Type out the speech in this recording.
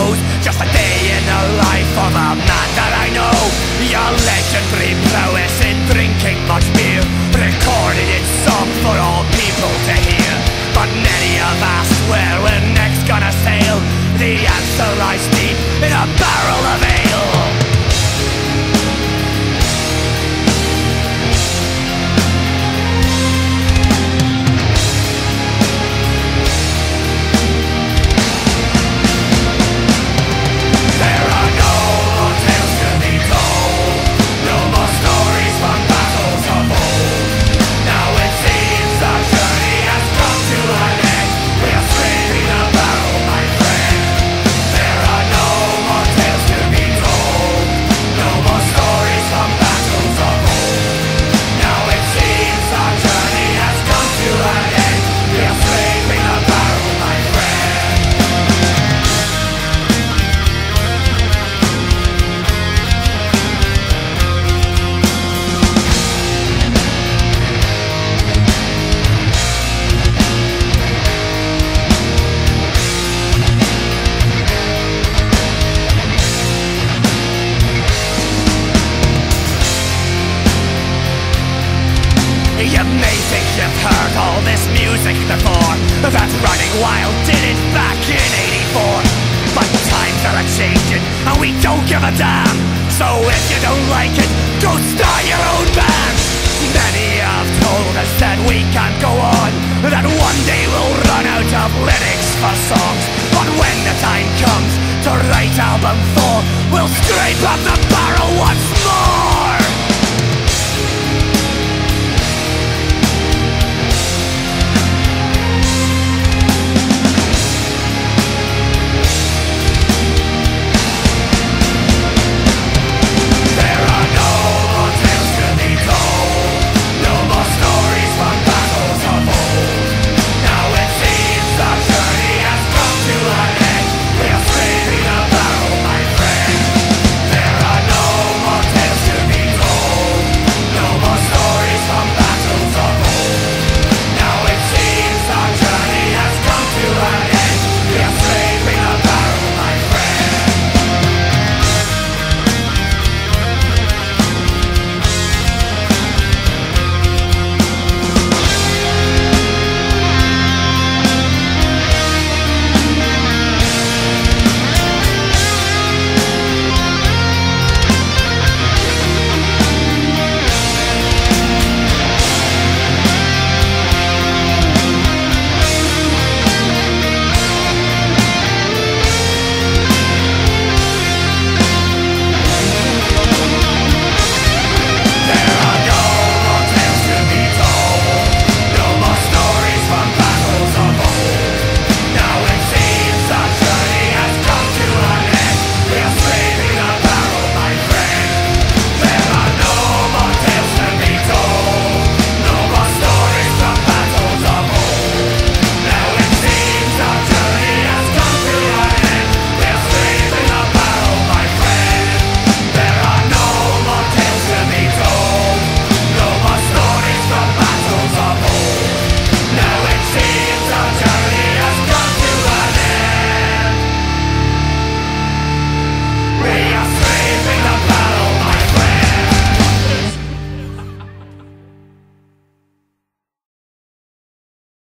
shows Just a day in the life of a man that I know. Your legendary prowess in drinking much beer you've heard all this music before. That Running Wild did it back in 84 But times are a-changing and we don't give a damn. So if you don't like it, go start your own band. Many have told us that we can't go on That one day we'll run out of lyrics for songs. But when the time comes to write album four We'll scrape up the